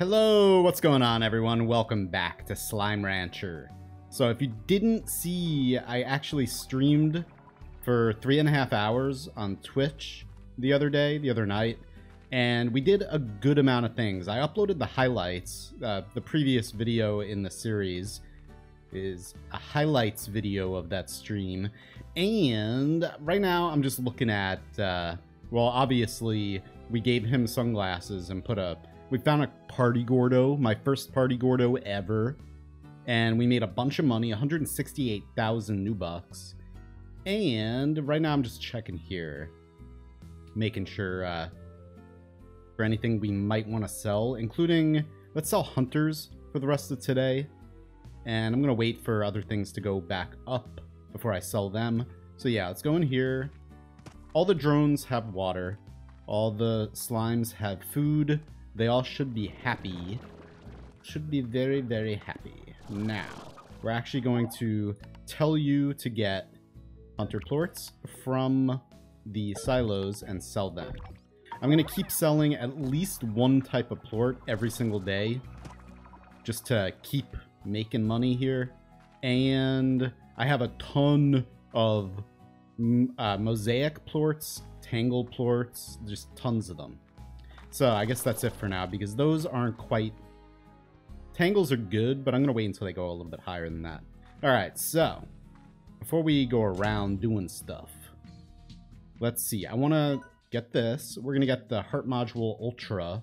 Hello, what's going on everyone? Welcome back to Slime Rancher. So if you didn't see, I actually streamed for three and a half hours on Twitch the other day, the other night, and we did a good amount of things. I uploaded the highlights. Uh, the previous video in the series is a highlights video of that stream, and right now I'm just looking at, uh, well, obviously we gave him sunglasses and put a we found a party Gordo, my first party Gordo ever. And we made a bunch of money, 168,000 newbucks. And right now I'm just checking here, making sure uh, for anything we might want to sell, including, let's sell hunters for the rest of today. And I'm going to wait for other things to go back up before I sell them. So yeah, let's go in here. All the drones have water. All the slimes have food. They all should be happy. Should be very, very happy. Now, we're actually going to tell you to get hunter plorts from the silos and sell them. I'm going to keep selling at least one type of plort every single day just to keep making money here. And I have a ton of uh, mosaic plorts, tangle plorts, just tons of them. So I guess that's it for now because those aren't quite... Tangles are good, but I'm going to wait until they go a little bit higher than that. Alright, so before we go around doing stuff, let's see. I want to get this. We're going to get the Heart Module Ultra.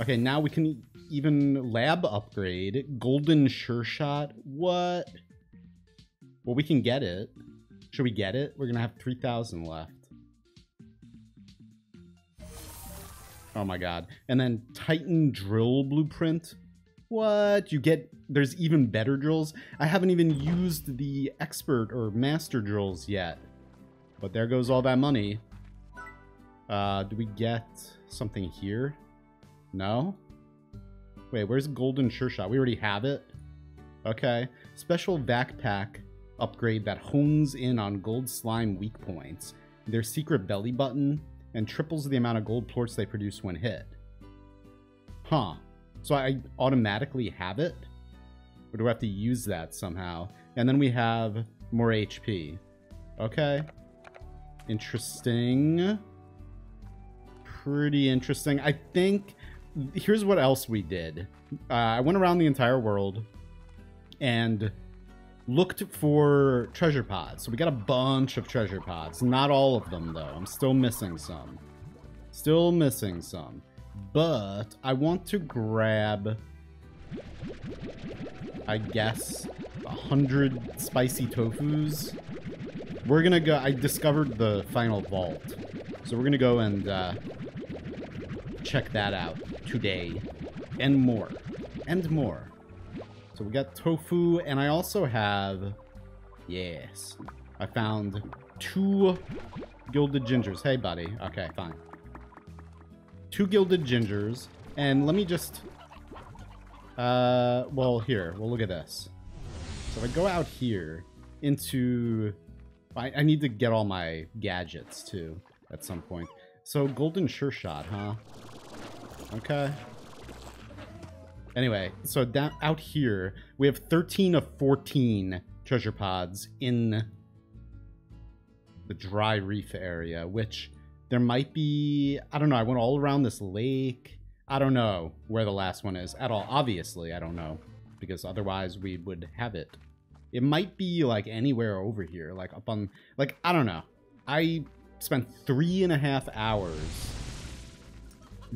Okay, now we can even lab upgrade. Golden Sure Shot. What? Well, we can get it. Should we get it? We're going to have 3,000 left. Oh my god. And then Titan drill blueprint. What? You get... There's even better drills? I haven't even used the expert or master drills yet. But there goes all that money. Uh, do we get something here? No? Wait, where's Golden Sure Shot? We already have it? Okay. Special backpack upgrade that hones in on gold slime weak points. Their secret belly button and triples the amount of gold plorts they produce when hit. Huh. So I automatically have it? Or do I have to use that somehow? And then we have more HP. Okay. Interesting. Pretty interesting. I think... Here's what else we did. Uh, I went around the entire world and looked for treasure pods. So we got a bunch of treasure pods. Not all of them, though. I'm still missing some. Still missing some. But I want to grab, I guess, a hundred spicy tofus. We're gonna go, I discovered the final vault. So we're gonna go and uh, check that out today. And more. And more. So we got tofu, and I also have... Yes. I found two gilded gingers. Hey, buddy. Okay, fine. Two gilded gingers. And let me just... Uh, well, here. Well, look at this. So if I go out here into... I, I need to get all my gadgets, too, at some point. So, golden sure shot, huh? Okay. Anyway, so down out here, we have 13 of 14 treasure pods in the dry reef area, which there might be, I don't know, I went all around this lake. I don't know where the last one is at all. Obviously, I don't know, because otherwise we would have it. It might be like anywhere over here, like up on, like, I don't know. I spent three and a half hours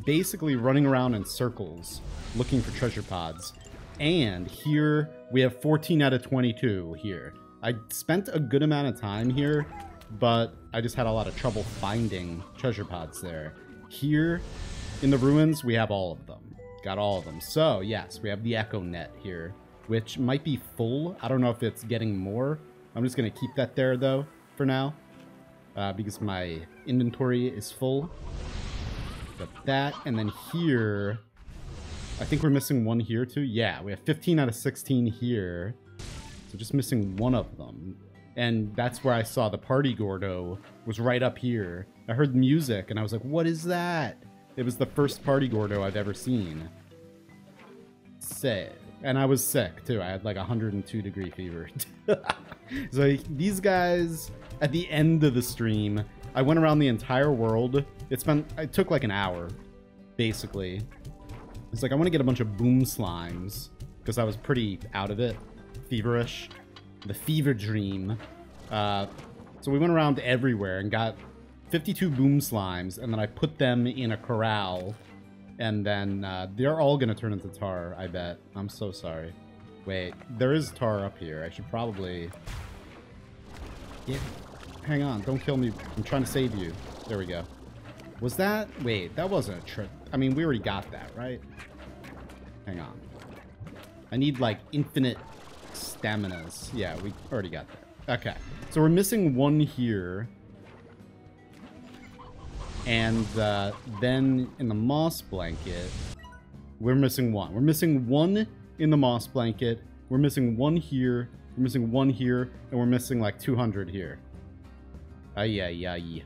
basically running around in circles looking for treasure pods. And here we have 14 out of 22 here. I spent a good amount of time here, but I just had a lot of trouble finding treasure pods there. Here in the ruins, we have all of them. Got all of them. So, yes, we have the Echo Net here, which might be full. I don't know if it's getting more. I'm just going to keep that there, though, for now, uh, because my inventory is full. Got that, and then here, I think we're missing one here too. Yeah, we have 15 out of 16 here. So just missing one of them. And that's where I saw the party Gordo was right up here. I heard music and I was like, what is that? It was the first party Gordo I've ever seen. Sick. And I was sick, too. I had like 102 degree fever. so these guys, at the end of the stream, I went around the entire world. It spent, it took like an hour, basically. It's like, I want to get a bunch of boom slimes, because I was pretty out of it, feverish. The fever dream. Uh, so we went around everywhere and got 52 boom slimes, and then I put them in a corral, and then uh, they're all gonna turn into tar, I bet. I'm so sorry. Wait, there is tar up here. I should probably... Yeah. Hang on, don't kill me. I'm trying to save you. There we go. Was that... Wait, that wasn't a trick. I mean, we already got that, right? Hang on. I need, like, infinite staminas. Yeah, we already got that. Okay. So we're missing one here. And uh, then in the moss blanket, we're missing one. We're missing one in the moss blanket. We're missing one here. We're missing one here. And we're missing like 200 here. Ay, ay, ay.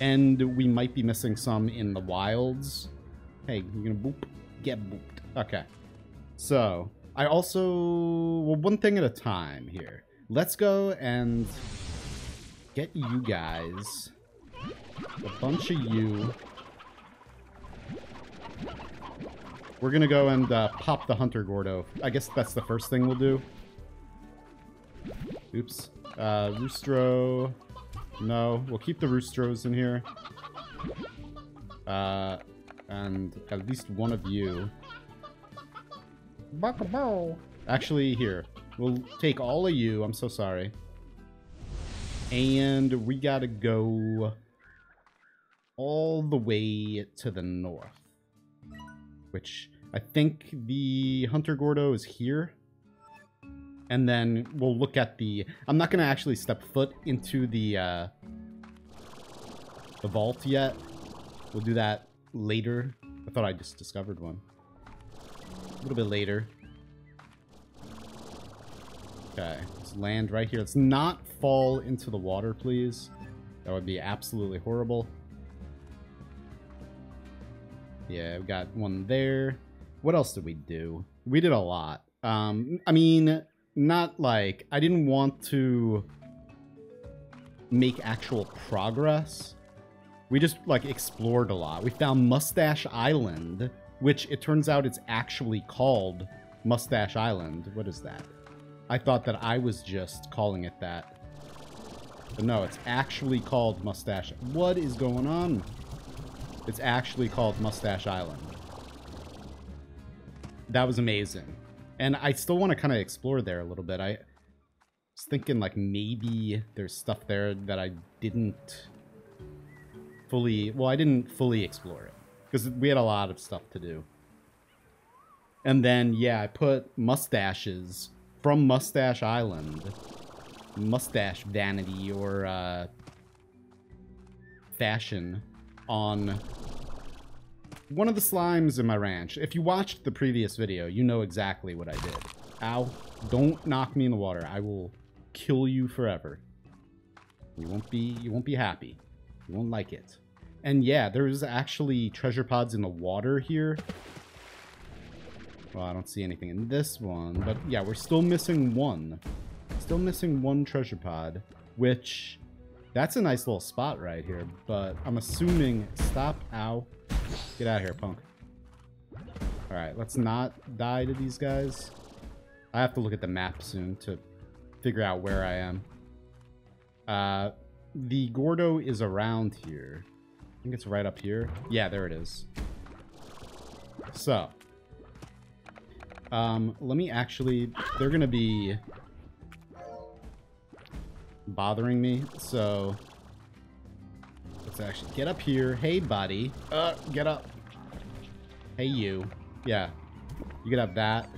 And we might be missing some in the wilds. Hey, you gonna boop? Get booped. Okay. So, I also... Well, one thing at a time here. Let's go and get you guys a bunch of you. We're gonna go and uh, pop the Hunter Gordo. I guess that's the first thing we'll do. Oops. Uh, Roostro. No, we'll keep the Roostros in here. Uh, and at least one of you. Actually, here. We'll take all of you. I'm so sorry. And we gotta go all the way to the north. Which I think the Hunter Gordo is here. And then we'll look at the... I'm not going to actually step foot into the, uh, the vault yet. We'll do that later. I thought I just discovered one. A little bit later. Okay, let's land right here. Let's not fall into the water, please. That would be absolutely horrible. Yeah, I've got one there. What else did we do? We did a lot. Um, I mean, not like... I didn't want to make actual progress. We just, like, explored a lot. We found Mustache Island, which it turns out it's actually called Mustache Island. What is that? I thought that I was just calling it that. But no, it's actually called Mustache. What is going on? It's actually called Mustache Island. That was amazing. And I still want to kind of explore there a little bit. I was thinking like maybe there's stuff there that I didn't fully... Well, I didn't fully explore it. Because we had a lot of stuff to do. And then, yeah, I put mustaches from Mustache Island. Mustache vanity or uh, fashion on one of the slimes in my ranch. If you watched the previous video, you know exactly what I did. Ow. Don't knock me in the water. I will kill you forever. You won't be you won't be happy. You won't like it. And yeah, there's actually treasure pods in the water here. Well, I don't see anything in this one, but yeah, we're still missing one. Still missing one treasure pod, which that's a nice little spot right here, but I'm assuming... Stop. Ow. Get out of here, punk. Alright, let's not die to these guys. I have to look at the map soon to figure out where I am. Uh, the Gordo is around here. I think it's right up here. Yeah, there it is. So. Um, let me actually... They're going to be bothering me. So let's actually get up here. Hey, buddy. Uh, get up. Hey, you. Yeah. You could have that.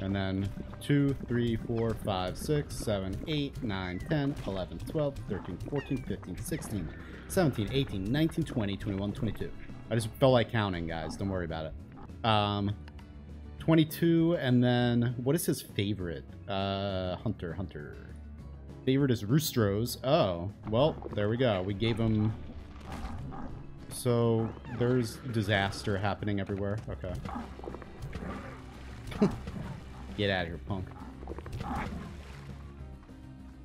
And then 2, 3, 4, 5, 6, 7, 8, 9, 10, 11, 12, 13, 14, 15, 16, 17, 18, 19, 20, 21, 22. I just felt like counting, guys. Don't worry about it. Um, 22, and then what is his favorite? Uh, Hunter, Hunter. Favorite is Roostros. Oh, well, there we go. We gave him So there's disaster happening everywhere. Okay. Get out of here, punk.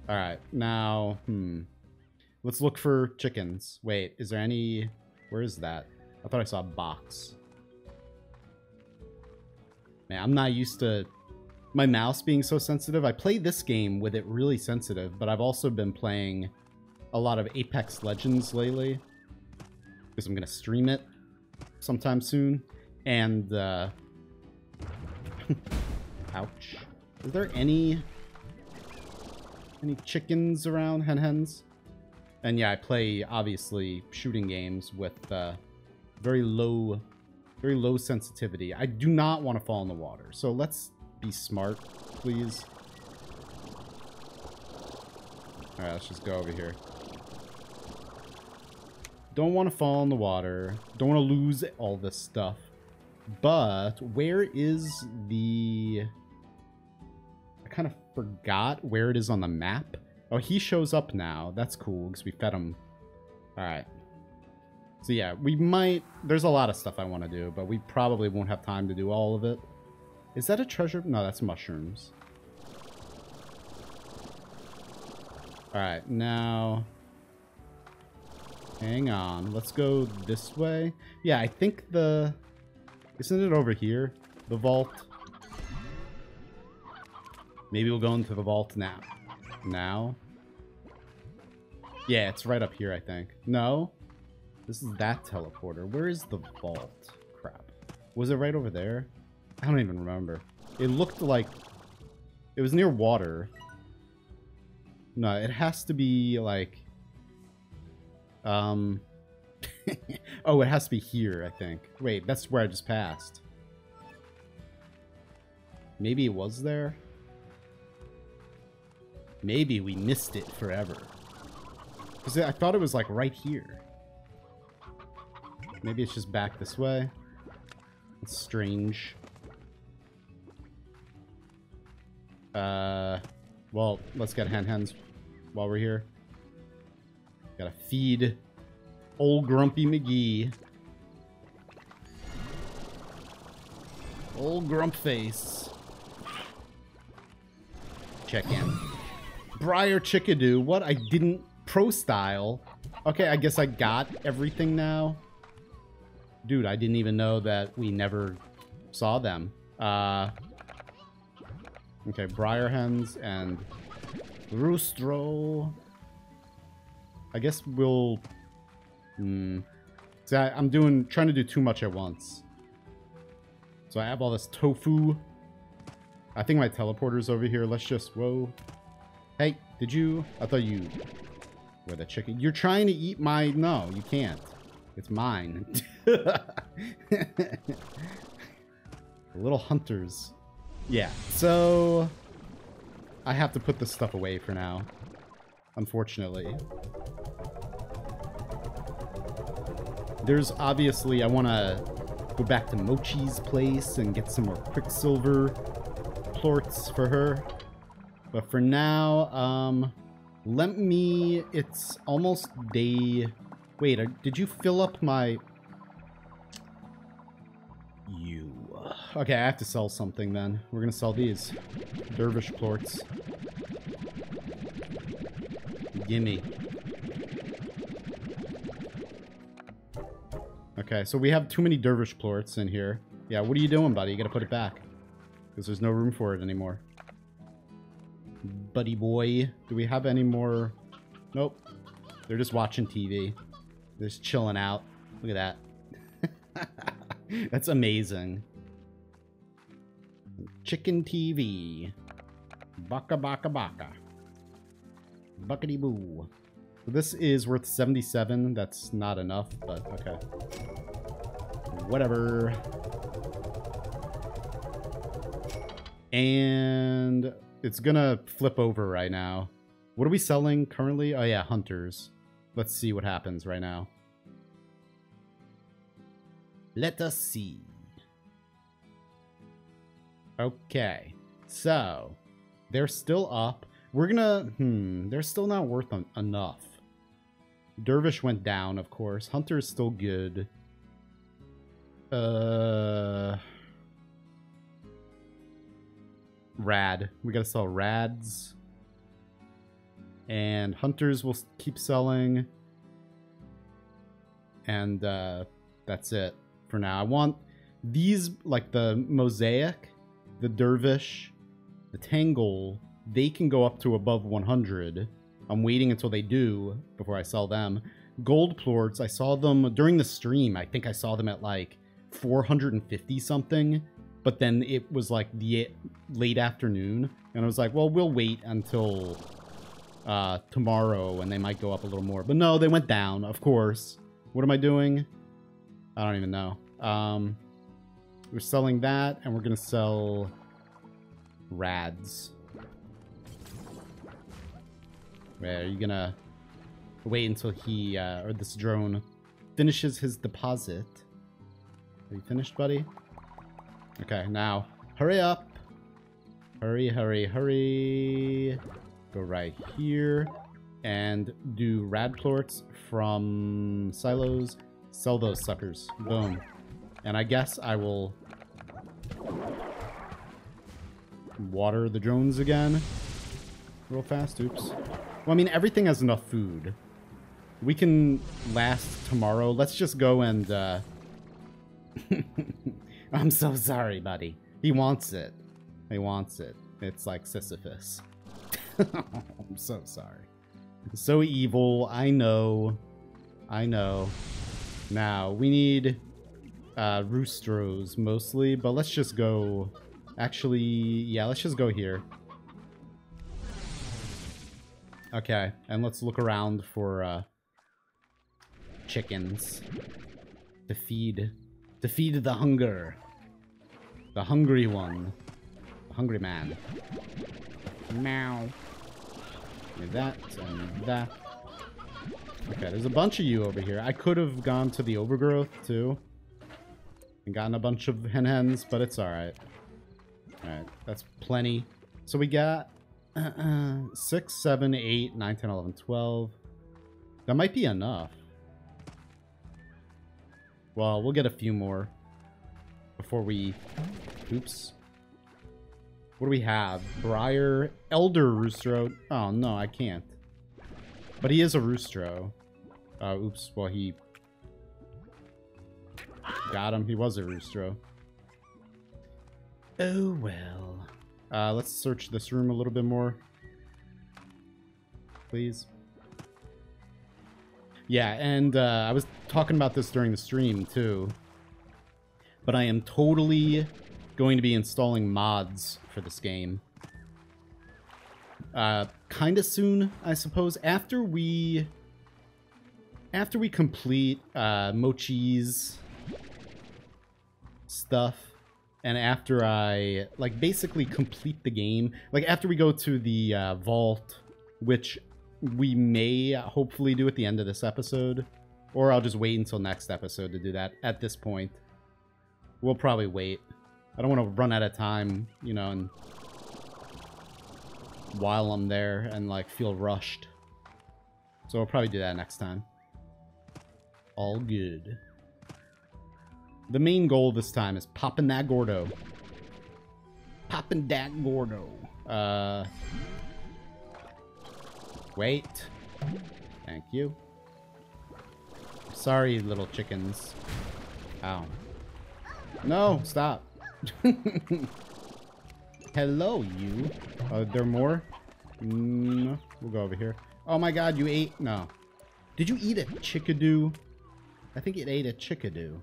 Alright, now, hmm. Let's look for chickens. Wait, is there any... Where is that? I thought I saw a box. Man, I'm not used to my mouse being so sensitive. I play this game with it really sensitive, but I've also been playing a lot of Apex Legends lately. Because I'm going to stream it sometime soon. And, uh... Ouch. Is there any... Any chickens around? Hen hens? And yeah, I play, obviously, shooting games with, uh, very low... Very low sensitivity. I do not want to fall in the water. So let's be smart, please. Alright, let's just go over here. Don't want to fall in the water. Don't want to lose all this stuff. But where is the... I kind of forgot where it is on the map. Oh, he shows up now. That's cool because we fed him. Alright. So yeah, we might... There's a lot of stuff I want to do, but we probably won't have time to do all of it. Is that a treasure? No, that's mushrooms. Alright, now... Hang on. Let's go this way. Yeah, I think the... Isn't it over here? The vault? Maybe we'll go into the vault now. Now? Yeah, it's right up here, I think. No? This is that teleporter. Where is the vault? Crap. Was it right over there? I don't even remember. It looked like... It was near water. No, it has to be, like... Um... oh, it has to be here, I think. Wait, that's where I just passed. Maybe it was there? Maybe we missed it forever. Because I thought it was, like, right here. Maybe it's just back this way. It's strange. Uh, well, let's get hen hens while we're here. Gotta feed old Grumpy McGee. Old Grump face. Check in. Briar Chickadoo. What? I didn't... Pro style. Okay, I guess I got everything now. Dude, I didn't even know that we never saw them. Uh... Okay, Briar Hens and Roostro. I guess we'll... Hmm. See, I, I'm doing... Trying to do too much at once. So I have all this tofu. I think my teleporter's over here. Let's just... Whoa. Hey, did you... I thought you were the chicken. You're trying to eat my... No, you can't. It's mine. Little hunters. Yeah, so I have to put this stuff away for now, unfortunately. There's obviously, I want to go back to Mochi's place and get some more Quicksilver plorts for her. But for now, um, let me, it's almost day, wait, uh, did you fill up my, you Okay, I have to sell something then. We're gonna sell these. Dervish plorts. Gimme. Okay, so we have too many dervish plorts in here. Yeah, what are you doing, buddy? You gotta put it back. Because there's no room for it anymore. Buddy boy. Do we have any more? Nope. They're just watching TV. They're just chilling out. Look at that. That's amazing. Chicken TV. Baka baka baka. Buckety boo. This is worth 77. That's not enough, but okay. Whatever. And it's gonna flip over right now. What are we selling currently? Oh yeah, hunters. Let's see what happens right now. Let us see. Okay. So, they're still up. We're gonna... Hmm, they're still not worth enough. Dervish went down, of course. Hunter is still good. Uh, Rad. We gotta sell Rads. And Hunters will keep selling. And uh, that's it for now. I want these, like the Mosaic, the Dervish, the Tangle, they can go up to above 100. I'm waiting until they do before I sell them. Gold plorts, I saw them during the stream. I think I saw them at like 450 something, but then it was like the late afternoon, and I was like, well, we'll wait until uh, tomorrow, and they might go up a little more. But no, they went down, of course. What am I doing? I don't even know. Um, we're selling that, and we're gonna sell rads. Where are you gonna wait until he uh, or this drone finishes his deposit? Are you finished, buddy? Okay, now hurry up. Hurry, hurry, hurry. Go right here and do rad plorts from silos. Sell those suckers. Boom. And I guess I will water the drones again real fast. Oops. Well, I mean, everything has enough food. We can last tomorrow. Let's just go and, uh... I'm so sorry, buddy. He wants it. He wants it. It's like Sisyphus. I'm so sorry. So evil. I know. I know. Now, we need uh, roostros mostly, but let's just go... Actually, yeah, let's just go here. Okay, and let's look around for uh, chickens to feed. To feed the hunger. The hungry one. The hungry man. Meow. Give that and that. Okay, there's a bunch of you over here. I could have gone to the overgrowth too. And gotten a bunch of hen hens, but it's alright. Alright, that's plenty. So we got uh, 6, 7, 8, 9, 10, 11, 12. That might be enough. Well, we'll get a few more before we... Oops. What do we have? Briar, Elder Roostro. Oh, no, I can't. But he is a Roostro. Uh, oops, well, he... Got him. He was a Roostro. Oh, well. Uh, let's search this room a little bit more. Please. Yeah, and uh, I was talking about this during the stream, too. But I am totally going to be installing mods for this game. Uh, kind of soon, I suppose. After we... After we complete uh, Mochi's stuff, and after I, like, basically complete the game, like, after we go to the uh, vault, which we may hopefully do at the end of this episode, or I'll just wait until next episode to do that at this point. We'll probably wait. I don't want to run out of time, you know, and while I'm there and, like, feel rushed. So we'll probably do that next time. All good. The main goal this time is popping that Gordo. Popping that Gordo. Uh, wait. Thank you. Sorry, little chickens. Ow. No, stop. Hello, you. Uh, there more? No. We'll go over here. Oh my god, you ate... No. Did you eat a chickadoo? I think it ate a chickadoo.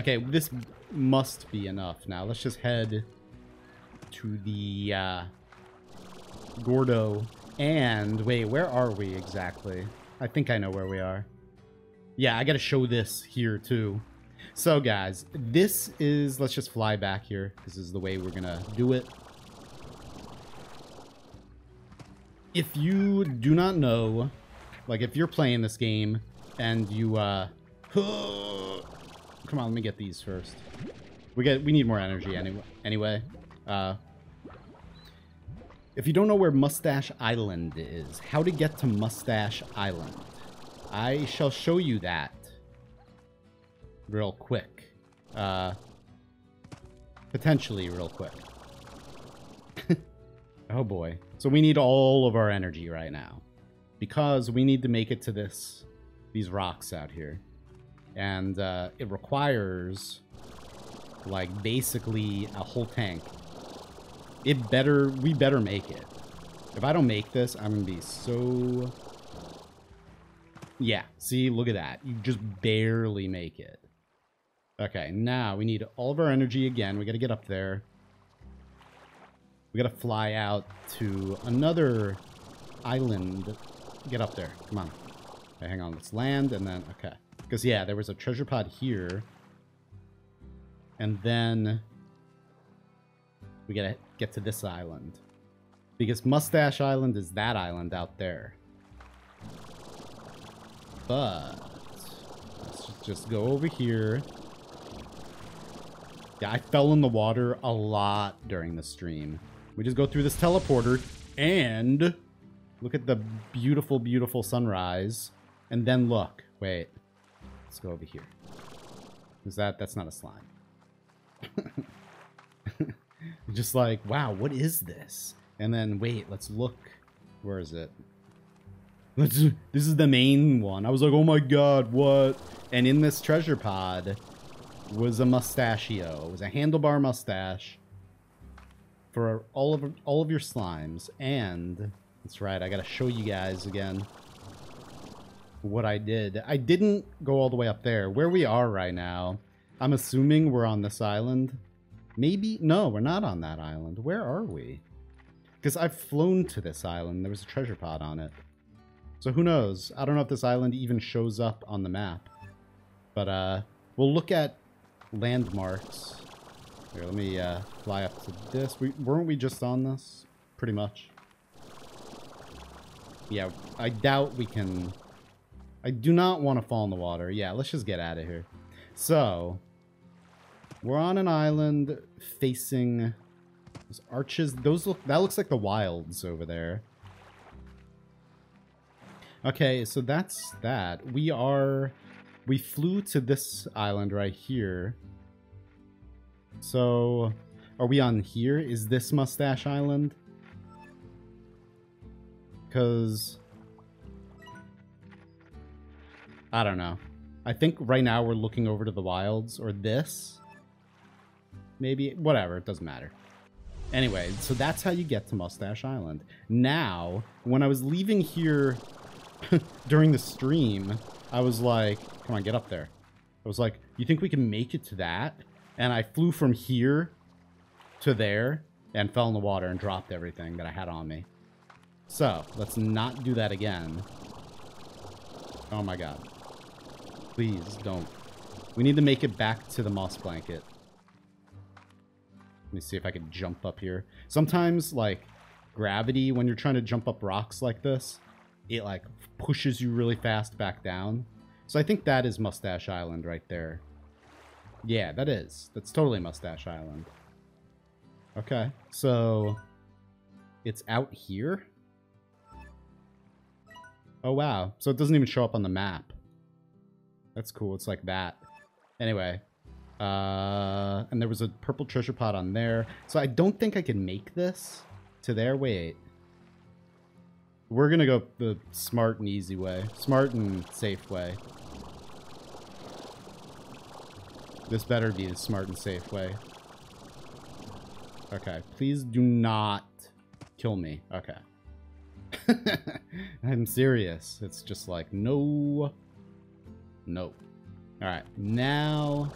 Okay, this must be enough now. Let's just head to the uh, Gordo. And, wait, where are we exactly? I think I know where we are. Yeah, I gotta show this here too. So guys, this is, let's just fly back here. This is the way we're gonna do it. If you do not know, like if you're playing this game and you, uh, Come on, let me get these first. We get we need more energy anyway. Anyway, uh, If you don't know where Mustache Island is, how to get to Mustache Island, I shall show you that real quick. Uh, potentially real quick. oh boy. So we need all of our energy right now because we need to make it to this these rocks out here. And uh, it requires like basically a whole tank. It better we better make it. If I don't make this, I'm gonna be so Yeah, see, look at that. You just barely make it. Okay, now we need all of our energy again. We gotta get up there. We gotta fly out to another island. Get up there. Come on. Okay, hang on. Let's land and then... Okay. Because, yeah, there was a treasure pod here. And then... We gotta get to this island. Because Mustache Island is that island out there. But... Let's just go over here. Yeah, I fell in the water a lot during the stream. We just go through this teleporter and look at the beautiful, beautiful sunrise. And then look. Wait. Let's go over here. Is that? That's not a slime. just like, wow, what is this? And then, wait, let's look. Where is it? Let's, this is the main one. I was like, oh my god, what? And in this treasure pod was a mustachio. It was a handlebar mustache for all of all of your slimes. And that's right, I gotta show you guys again what I did. I didn't go all the way up there. Where we are right now, I'm assuming we're on this island. Maybe? No, we're not on that island. Where are we? Because I've flown to this island. There was a treasure pod on it. So who knows? I don't know if this island even shows up on the map. But uh, we'll look at landmarks. Here, let me uh, fly up to this. We Weren't we just on this? Pretty much. Yeah, I doubt we can... I do not want to fall in the water. Yeah, let's just get out of here. So, we're on an island facing those arches. Those look... That looks like the wilds over there. Okay, so that's that. We are... We flew to this island right here. So, are we on here? Is this Mustache Island? Because... I don't know. I think right now we're looking over to the wilds, or this. Maybe, whatever, it doesn't matter. Anyway, so that's how you get to Mustache Island. Now, when I was leaving here during the stream, I was like, come on, get up there. I was like, you think we can make it to that? And I flew from here to there and fell in the water and dropped everything that I had on me. So, let's not do that again. Oh my god. Please, don't. We need to make it back to the moss blanket. Let me see if I can jump up here. Sometimes, like, gravity, when you're trying to jump up rocks like this, it, like, pushes you really fast back down. So I think that is Mustache Island right there. Yeah, that is. That's totally Mustache Island. Okay, so it's out here? Oh, wow. So it doesn't even show up on the map. That's cool. It's like that. Anyway. Uh, and there was a purple treasure pot on there. So I don't think I can make this to there. Wait. We're going to go the smart and easy way. Smart and safe way. This better be the smart and safe way. Okay, please do not kill me. Okay. I'm serious. It's just like, no. No. Alright, now...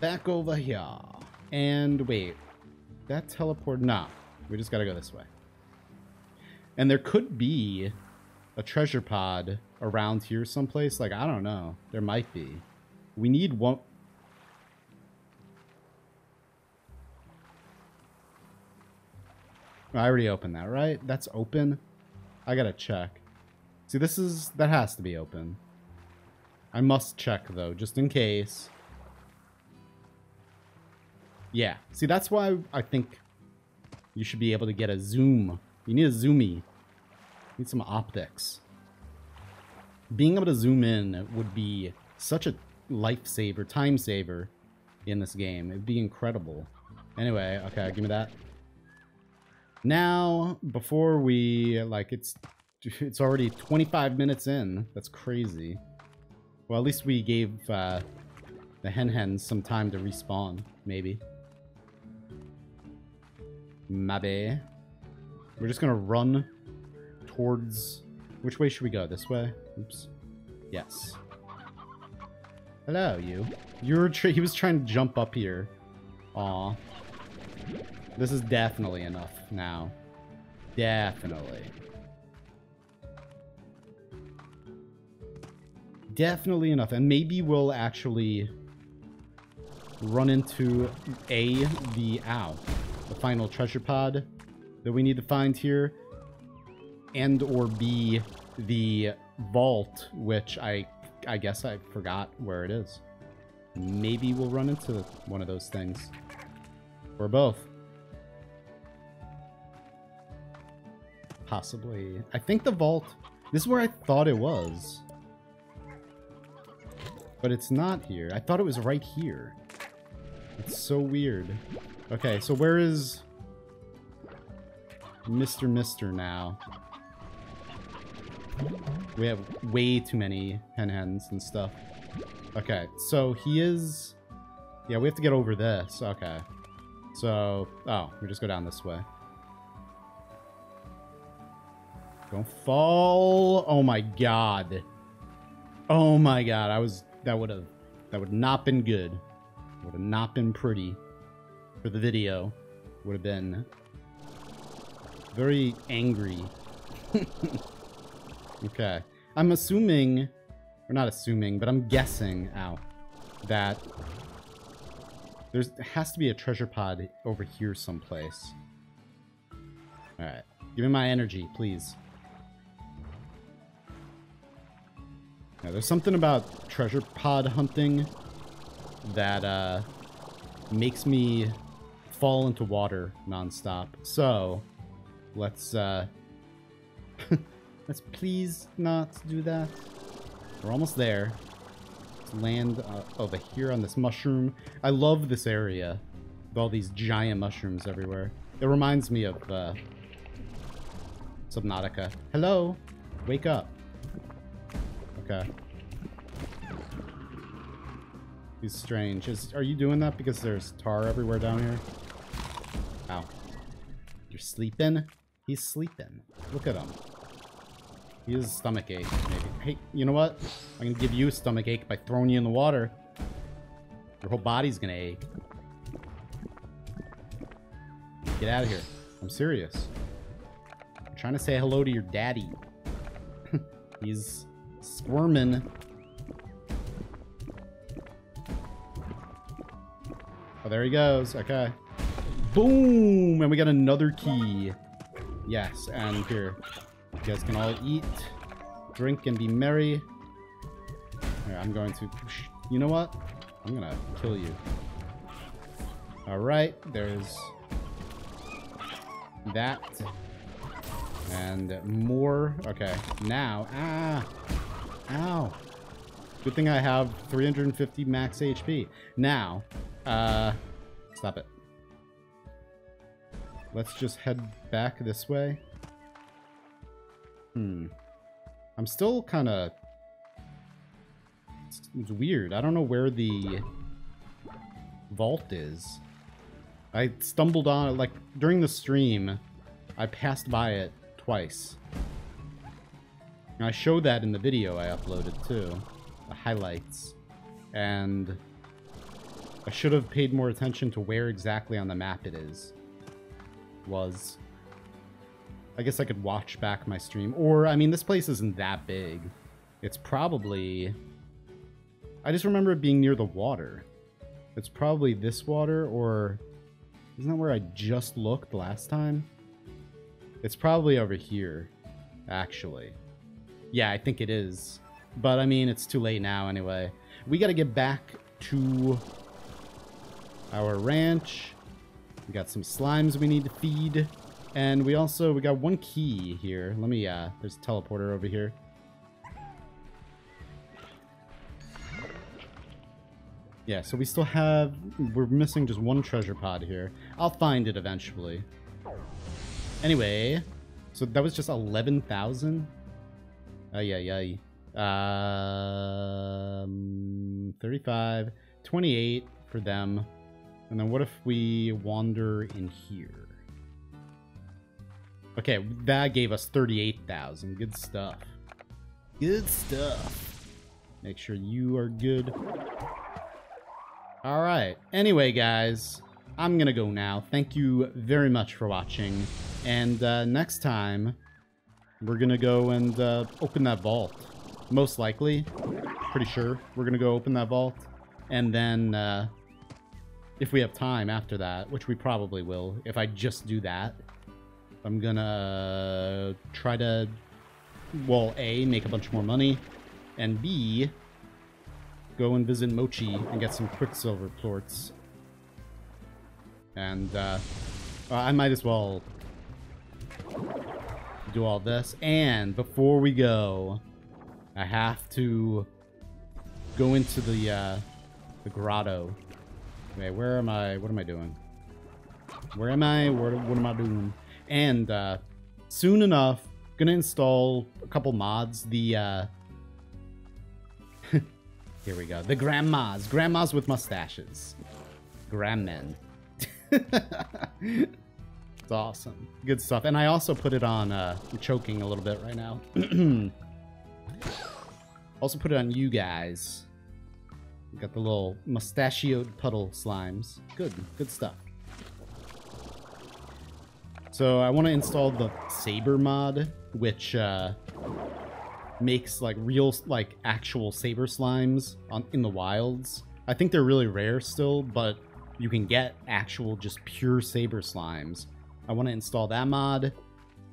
Back over here. And wait. That teleport... Nah. We just gotta go this way. And there could be a treasure pod around here someplace. Like, I don't know. There might be. We need one... I already opened that, right? That's open? I gotta check. See, this is... That has to be open. I must check, though, just in case. Yeah. See, that's why I think you should be able to get a zoom. You need a zoomy. You need some optics. Being able to zoom in would be such a lifesaver, time saver in this game. It'd be incredible. Anyway, okay, give me that. Now, before we, like, it's it's already 25 minutes in. That's crazy. Well, at least we gave uh, the hen hens some time to respawn, maybe. Maybe. We're just gonna run towards... Which way should we go? This way? Oops. Yes. Hello, you. You were he was trying to jump up here. Aw. This is definitely enough now. Definitely. Definitely enough. And maybe we'll actually run into A, the, ow, the final treasure pod that we need to find here. And or B, the vault, which I, I guess I forgot where it is. Maybe we'll run into one of those things. Or both. Possibly. I think the vault... This is where I thought it was. But it's not here. I thought it was right here. It's so weird. Okay, so where is... Mr. Mister now? We have way too many hen hens and stuff. Okay, so he is... Yeah, we have to get over this. Okay. So, oh, we just go down this way. Don't fall. Oh my god. Oh my god, I was that would have that would not been good. Would have not been pretty for the video. Would have been very angry. okay. I'm assuming, or not assuming, but I'm guessing, out that there's, has to be a treasure pod over here someplace. Alright. Give me my energy, please. Yeah, there's something about treasure pod hunting that uh, makes me fall into water nonstop. So, let's uh, let's please not do that. We're almost there. Let's land uh, over here on this mushroom. I love this area with all these giant mushrooms everywhere. It reminds me of uh, Subnautica. Hello, wake up. Okay. He's strange. Is Are you doing that because there's tar everywhere down here? Ow. You're sleeping? He's sleeping. Look at him. He has stomach ache, maybe. Hey, you know what? I'm gonna give you a stomach ache by throwing you in the water. Your whole body's gonna ache. Get out of here. I'm serious. I'm trying to say hello to your daddy. He's squirming. Oh, there he goes. Okay. Boom! And we got another key. Yes, and here. You guys can all eat, drink, and be merry. Here, I'm going to... You know what? I'm gonna kill you. Alright, there's... That. And more. Okay, now. Ah! Ow. Good thing I have 350 max HP. Now, uh, stop it. Let's just head back this way. Hmm. I'm still kind of... It's, it's weird. I don't know where the vault is. I stumbled on it, like, during the stream, I passed by it twice. I showed that in the video I uploaded too, the highlights. And I should have paid more attention to where exactly on the map it is. Was. I guess I could watch back my stream. Or, I mean, this place isn't that big. It's probably... I just remember it being near the water. It's probably this water, or... Isn't that where I just looked last time? It's probably over here, actually. Yeah, I think it is. But, I mean, it's too late now anyway. We gotta get back to our ranch. We got some slimes we need to feed. And we also, we got one key here. Let me, uh, there's a teleporter over here. Yeah, so we still have, we're missing just one treasure pod here. I'll find it eventually. Anyway, so that was just 11,000? Ay, ay, ay. Um, 35, 28 for them. And then what if we wander in here? Okay, that gave us 38,000. Good stuff. Good stuff. Make sure you are good. All right. Anyway, guys, I'm going to go now. Thank you very much for watching. And uh, next time, we're going to go and uh, open that vault. Most likely. Pretty sure we're going to go open that vault. And then, uh, if we have time after that, which we probably will, if I just do that, I'm going to try to, well, A, make a bunch more money, and B, go and visit Mochi and get some Quicksilver plorts. And uh, I might as well do all this. And before we go, I have to go into the uh, the grotto. Okay, where am I? What am I doing? Where am I? What, what am I doing? And uh, soon enough, gonna install a couple mods. The uh, here we go. The grandmas. Grandmas with mustaches. Grandmen. it's awesome. Good stuff. And I also put it on, uh, I'm choking a little bit right now. also put it on you guys. got the little mustachioed puddle slimes. Good, good stuff. So I want to install the Saber mod, which uh, makes like real, like actual saber slimes on in the wilds. I think they're really rare still, but you can get actual just pure saber slimes. I want to install that mod.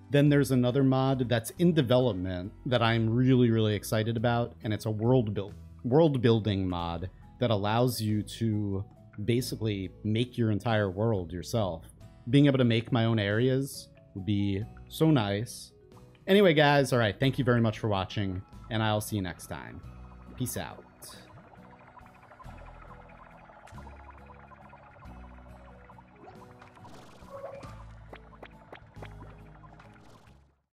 Then there's another mod that's in development that I'm really, really excited about, and it's a world build world building mod that allows you to basically make your entire world yourself. Being able to make my own areas would be so nice. Anyway, guys, all right, thank you very much for watching, and I'll see you next time. Peace out.